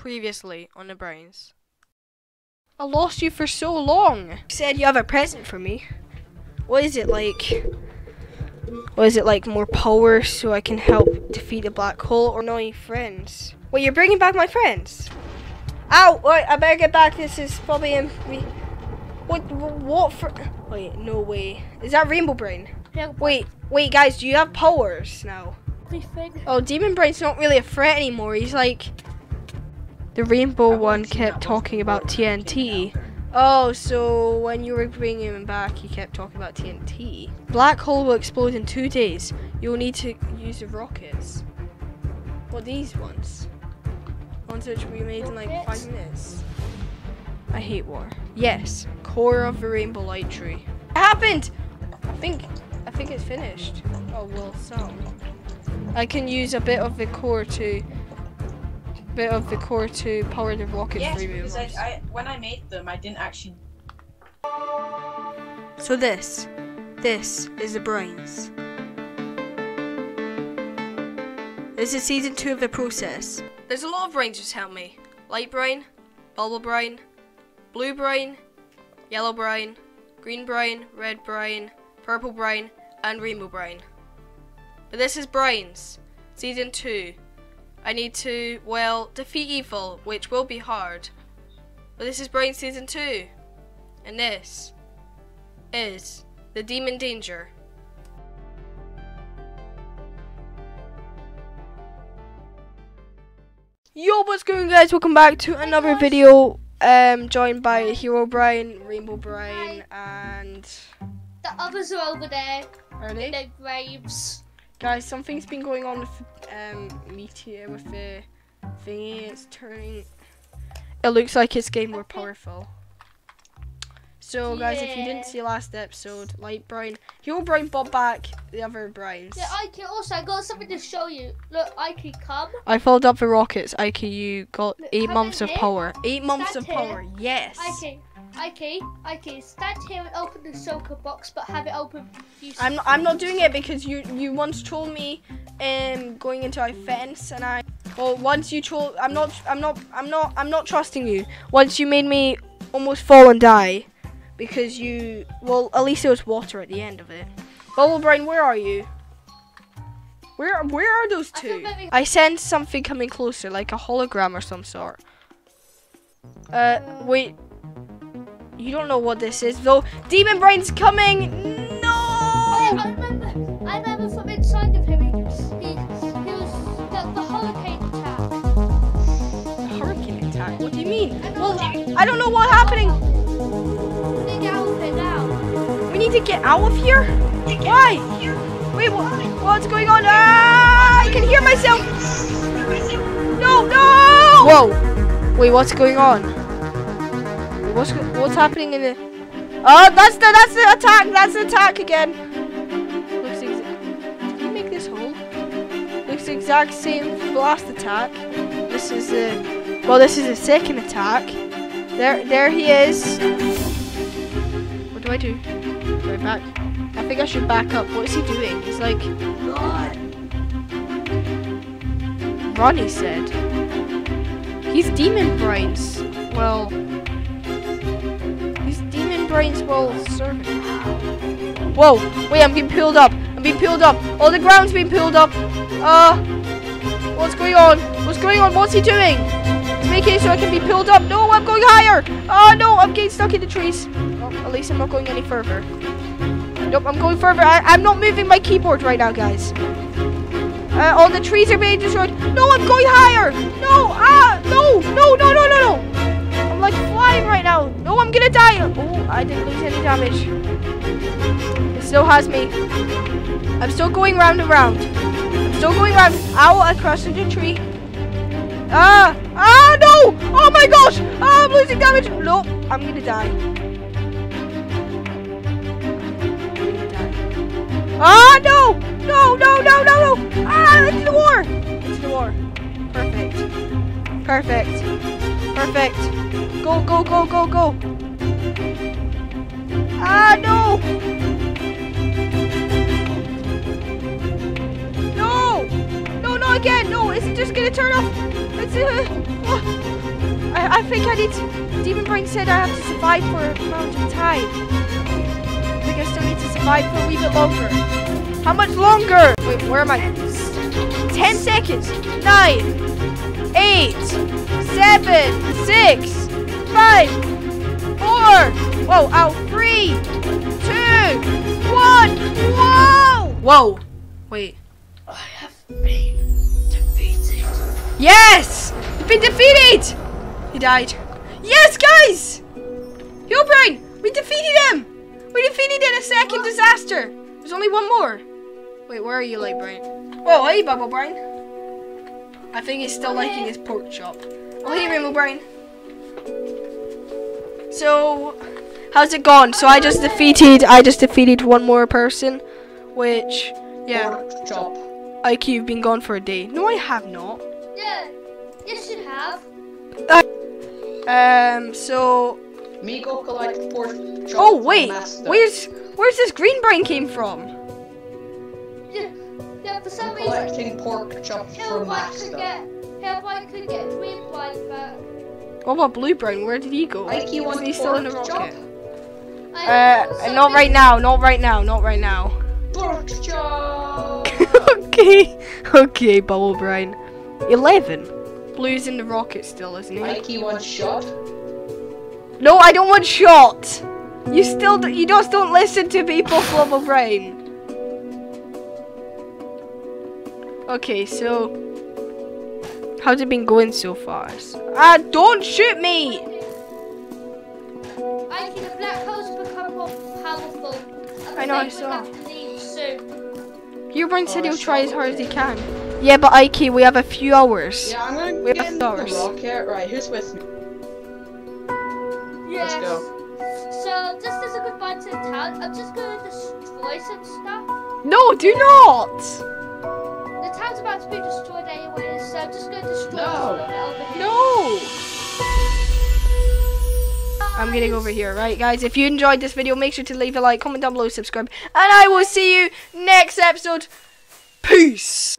Previously on the Brines. I lost you for so long. You said you have a present for me. What is it like? What is it like? More power so I can help defeat the black hole or annoying friends? Wait, you're bringing back my friends? Ow! Wait, I better get back. This is probably in me. What? What for? Wait, no way. Is that Rainbow Brine? Yeah, Wait, wait, guys. Do you have powers now? everything. Oh, Demon Brine's not really a threat anymore. He's like. The rainbow one kept talking about TNT. Oh, so when you were bringing him back, he kept talking about TNT. Black hole will explode in two days. You'll need to use the rockets. What these ones? Ones which we made in like five minutes. I hate war. Yes, core of the rainbow light tree. It happened. I think. I think it's finished. Oh well, some. I can use a bit of the core to. Bit of the core to power the rocket Yes, because I. I when I made them, I didn't actually. So this, this is the Brines. This is season two of the process. There's a lot of Brines just help me. Light Brine, Bubble Brine, Blue Brine, Yellow Brine, Green Brine, Red Brine, Purple Brine, and Rainbow Brine. But this is Brines, season two. I need to, well, defeat evil, which will be hard. But this is Brine season two. And this is the demon danger. Yo, what's going on guys? Welcome back to another video. Um, joined by Herobrine, Rainbow Brine, and The others are over there are in they? their graves. Guys, something's been going on with um Meteor with the thingy. It's turning. It looks like it's getting more powerful. So, guys, if you didn't see last episode, Light Brine, Hero Brian bought back the other Brines. Yeah, Ike, also, I got something to show you. Look, Ike, come. I filled up the rockets. IKU you got Look, eight months of here. power. Eight months of here. power. Yes. Ike, Ike, Ike, stand here and open the soaker box, but have it open. I'm not, I'm not doing it because you you once told me um going into a fence and I well once you told I'm not I'm not I'm not I'm not trusting you. Once you made me almost fall and die because you well at least there was water at the end of it. Bubble Brine, where are you? Where where are those two? very- I sense something coming closer, like a hologram or some sort. Uh, wait. You don't know what this is, though. Demon Brine's coming! Oh, No! yeah, I remember. I remember from inside of him. He, he, he was the, the hurricane attack. The hurricane attack? What do you mean? I Well, that. I don't know what's happening. We need to get out of here now. We need to get out of here? Why? Wait, what, what's going on? Ah, I can hear myself! No, no! Whoa! Wait, what's going on? What's what's happening in the? Oh, that's the that's the attack. That's the attack again. Looks exa- Did you make this hole? Looks exact same blast attack. This is the well, this is the second attack. There, there he is. What do I do? Do I back? I think I should back up. What is he doing? He's like, Ronnie said. He's demon brains. Well, brains. Well, serving. Whoa! Wait, I'm being peeled up. I'm being peeled up. All the ground's being peeled up. Uh, what's going on? What's going on? What's he doing? He's making it so I can be peeled up. No, I'm going higher. Oh no, I'm getting stuck in the trees. Well, at least I'm not going any further. Nope, I'm going further. I, I'm not moving my keyboard right now, guys. Uh, all the trees are being destroyed. No, I'm going higher. No, ah, no, no, no, no, no, no. I'm like flying right now. I'm gonna die. Oh, I didn't lose any damage. It still has me. I'm still going round and round. I'm still going round. Ow, I crashed into a tree. Ah, ah, no. Oh my gosh. Ah, I'm losing damage. No, I'm gonna die. Ah, no! No, no, no, no, no! Ah, into the war! Into the war. Perfect. Perfect. Perfect. Go, go, go, go, go. Ah, no! No! No, no, again. No, is it just gonna turn off? It's, uh, oh. I, I think I need to. Demon Brine said I have to survive for a amount of time. I think I still need to survive for a wee bit longer. How much longer? Wait, where am I? Ten seconds. Nine, eight, seven, six, five, four. Whoa, ow. Three, two, one. Whoa. Whoa. Wait. I have been defeated. Yes! You've been defeated! He died. Yes, guys! Healbrain! We defeated him! We defeated in a second disaster! There's only one more. Wait, where are you, Light Brine? Oh, hey, Bubble Brine. I think he's still liking his pork chop. Oh, hey, Rainbow Brine. So, how's it gone? So I just defeated, I just defeated one more person, which, yeah, Pork chop. IQ, you've been gone for a day. No, I have not. Yeah. Yes, you have. Um, so Me go collect pork chop. Oh from wait, where's where's this Green Brine came from? Yeah. Yeah. For some I'm reason, collecting pork chop from Hillbite could Master. get Hillbite could get green blood back. What about Blue Brine? Where did he go? Ike, you Is want he still in the rocket? chop? I know, for Uh, not right now, not right now, not right now. Pork chop. okay, okay, Bubble Brine. Eleven. Blue's in the rocket still, isn't he? Ike, you want shot? No, I don't want shot. You still, do, you just don't listen to people, Bubble Brine. Okay, so how's it been going so far? Ah, don't shoot me! I think the black holes become more powerful. I know, I think we saw. have to leave soon. Hubrain said he'll try as hard as he can. Yeah, but Ike, we have a few hours. Yeah, I'm gonna We get have in the stars. rocket. Right, who's with me? Yes. Let's go. So just as a goodbye to the town, I'm just going to destroy some stuff. No, do not! I'm getting over here, right, guys? If you enjoyed this video, make sure to leave a like, comment down below, subscribe, and I will see you next episode. Peace!